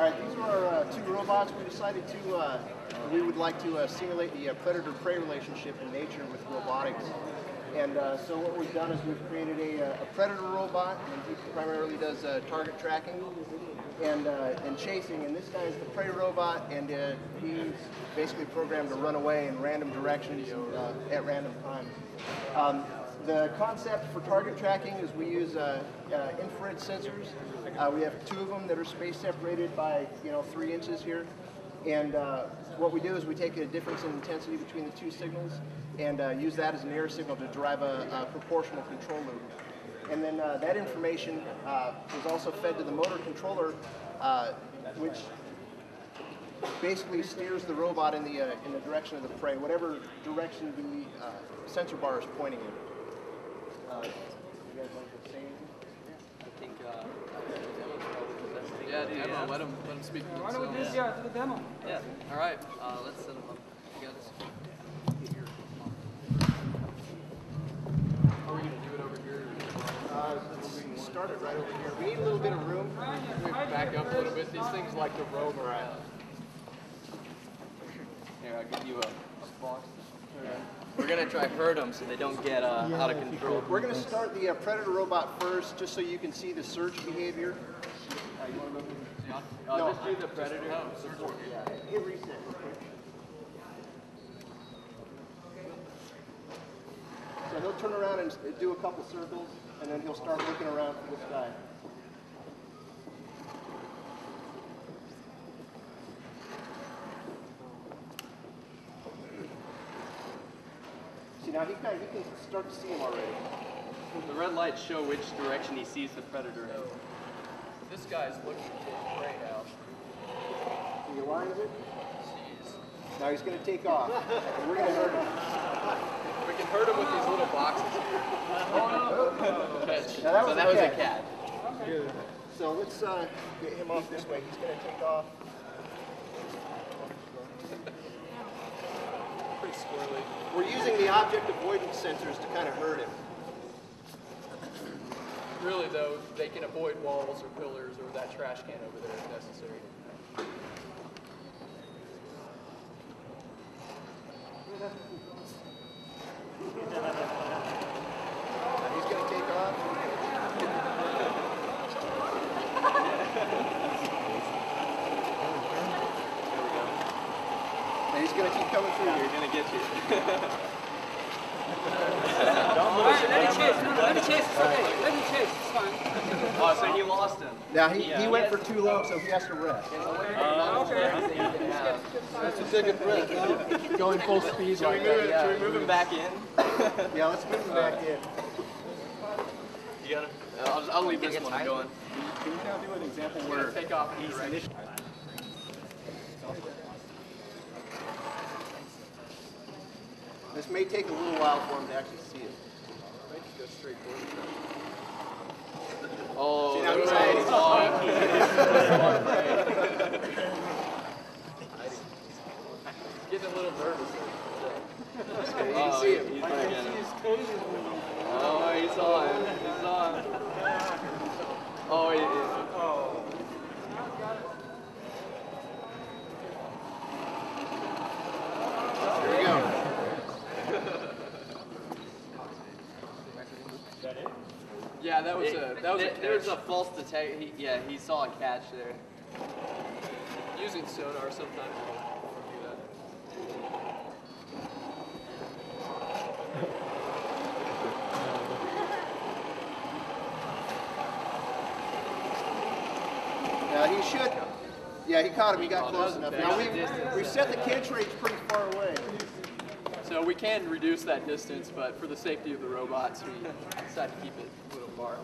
All right, these are our uh, two robots. We decided to, uh, we would like to uh, simulate the uh, predator-prey relationship in nature with robotics. And uh, so what we've done is we've created a, uh, a predator robot, and he primarily does target tracking and, and chasing. And this guy is the prey robot, and he's basically programmed to run away in random directions at random times. Um, the concept for target tracking is we use uh, uh, infrared sensors. Uh, we have two of them that are space separated by you know three inches here, and uh, what we do is we take a difference in intensity between the two signals and uh, use that as an error signal to drive a, a proportional control loop. And then that information is also fed to the motor controller, which basically steers the robot in the uh, in the direction of the prey, whatever direction the uh, sensor bar is pointing in. Uh, you guys like to say? I think uh, demo's probably the best thing. Yeah, demo. Let them let them speak for Why don't we themselves. just, yeah, do the demo? Yeah. All right. Uh, let's set them up. You guys. Are we gonna do it over here? Uh, we start it right over here. We need a little bit of room. We back up a little bit? These things like to roam around. Here, I'll give you a, a box. We're gonna try herd them so they don't get uh, out of control. We're going to start the uh, predator robot first, just so you can see the search behavior. Uh, you want to go? Uh, No. Just do the predator. Yeah, hit reset. So he'll turn around and do a couple circles, and then he'll start looking around for this guy. See now he kind he can start to see him already. The red lights show which direction he sees the predator in. This guy's looking for prey now. So he aligns it. Jeez. Now he's going to take off. and we're going to hurt him. We can hurt him with these little boxes here. Catch. Now that So that a was a catch. cat. So let's uh, get him off this way. He's going to take off. Pretty squirrely. We're using the object avoidance sensors to kind of hurt him. Really though, they can avoid walls or pillars or that trash can over there if necessary. He's going to take off. He's going to keep coming through We're gonna get you. All right, let me chase, no, no, let me chase, it's okay, let me chase, it's fine. Oh, so he lost him. Now he, Yeah. he went for too long, so he has to rest. Okay. That's a take a breath. Going full speed Should we like move, that. Yeah. should we move him back in? Yeah, let's move him back in. You got him? Uh, I'll, I'll leave this one going. Can you now do an example where take off in the direction. this may take a little while for him to actually see it? Might just go straight for. Oh, See, now he's prey, on- he's on. Getting a little nervous. Oh, see he's him. back in oh, him. Oh, he's on. He's on. Oh, he, he- Yeah, that was a that was a there, there was a false detect. He, yeah, he saw a catch there. Using sonar sometimes will do that. Now he should. Yeah, he caught him. He got Oh, close enough. Now we distance. we set the catch range pretty far away. So we can reduce that distance, but for the safety of the robots, we decided to keep it far.